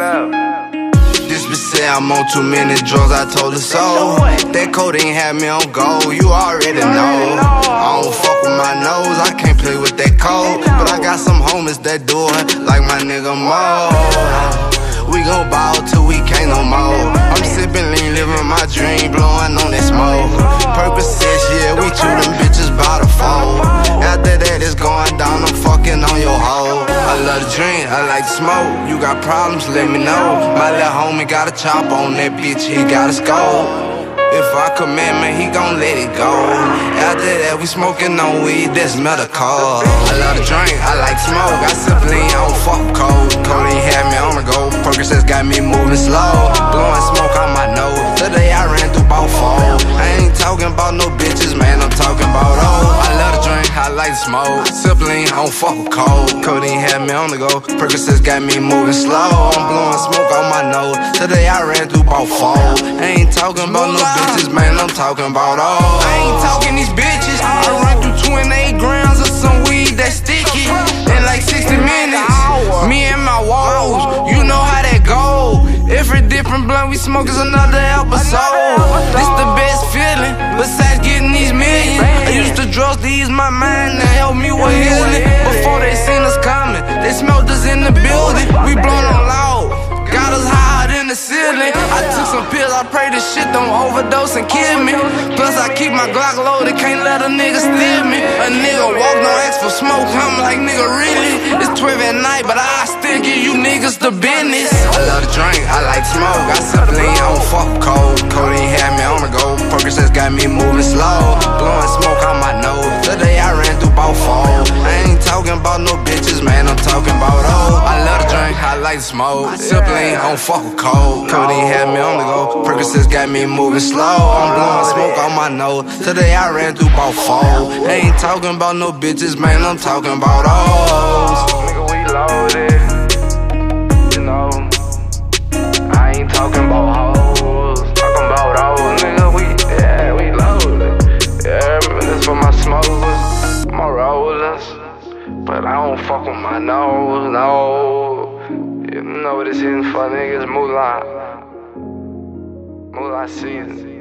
love. This bitch say I'm on too many drugs, I told her so. That codeine had me on gold. you already know. I don't fuck with my nose, I can't play with that code. But I got some homies that do it, like my nigga Mo. We gon' ball till drink, I like smoke. You got problems, let me know. My little homie got a chop on that bitch, he got a skull. If I command, man, he gon' let it go. After that, we smoking on weed, that's medical. I love to drink, I like smoke. I simply don't fuck cold. Codeine had me on the go. Percocets got me moving slow. Blowing smoke don't fuck with cold. Codeine had me on the go. Percocets got me moving slow. I'm blowing smoke on my nose. Today I ran through about four. I ain't talking about no bitches, man, I'm talking about all. I ain't talking these bitches. I run through 28 grams of some weed that's sticky in like 60 minutes. Me and my walls, you know how that go. Every different blunt we smoke is another episode. This the best feeling, besides getting these millions. I used to drugs to ease my mind and help me with some pills, I pray this shit don't overdose and kill me. Plus, I keep my Glock loaded, can't let a nigga steal me. A nigga walk, no ask for smoke, I'm like, nigga, really? It's 12 at night, but I still give you niggas the business. I love to drink, I like smoke, I simply don't fuck cold. Codeine had me on the go, Percocets got me moving slow. Like smoke, simply don't fuck with cold. Codeine had me on the go, Percocets got me moving slow. I'm blowing smoke on my nose, today I ran through about four. I ain't talking about no bitches, man, I'm talking about oh. Nigga, we loaded. You know, I ain't talking about hoes. Talking about hoes, nigga. We, yeah, we loaded. Yeah, this for my smokers, my rollers. But I don't fuck with my nose, no. You know this is for niggas, moolah. Mula season.